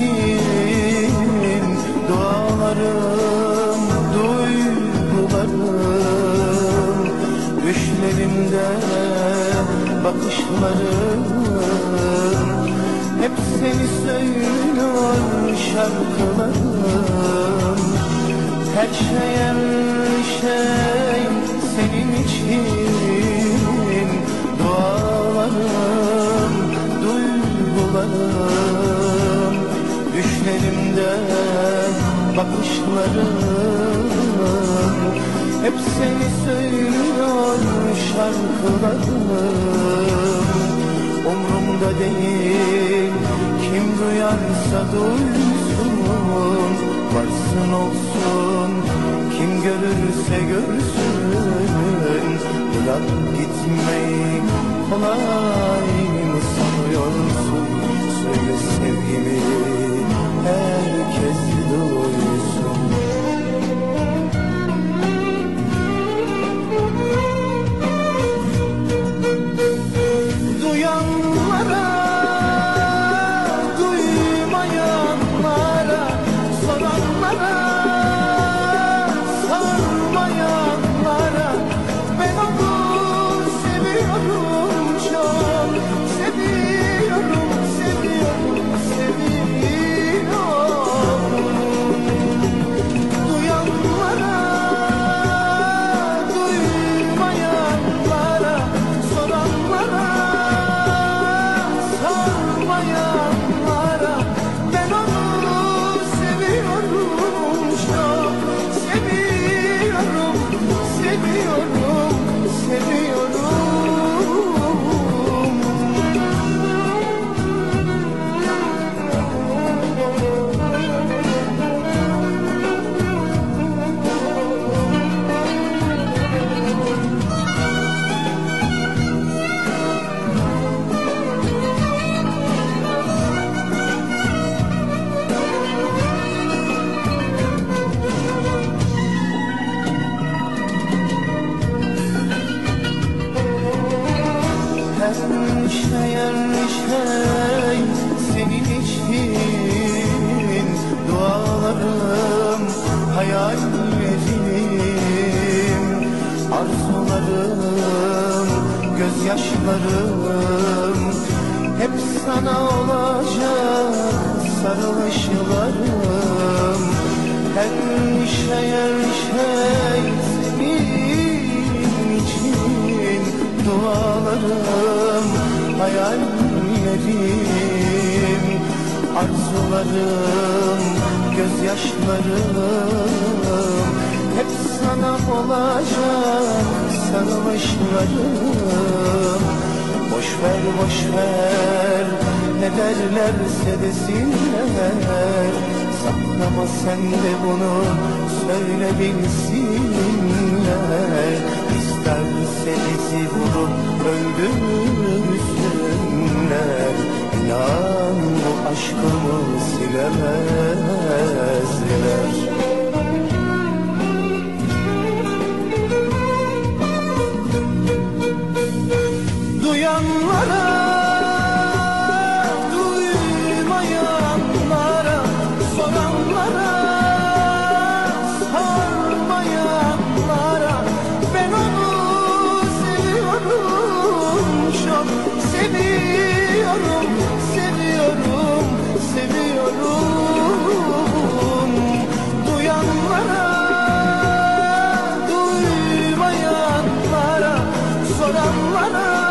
için dualarım, duygularım Düşlerimde bakışlarım. Hep seni söylüyor şarkılarım. Her şey her şey bakışlarım Hep seni söylüyor şarkılarım Umrumda değil kim duyarsa duysun. Varsın olsun kim görürse görsün. Bırak gitmeyi kolay mı gözyaşlarım. Hep sana olacak sarılışlarım. Her şey her şey senin için Dualarım, hayallerim Arzularım, gözyaşlarım Hep sana olacak sarılışlarım Boş ver boş ver ne derlerse desinler Saklama sen de bunu söyle bilsinler. İsterse bizi vurup öldürsünler İnan bu aşkımı silemezler runner.